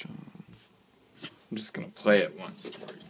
I'm just gonna play it once for you.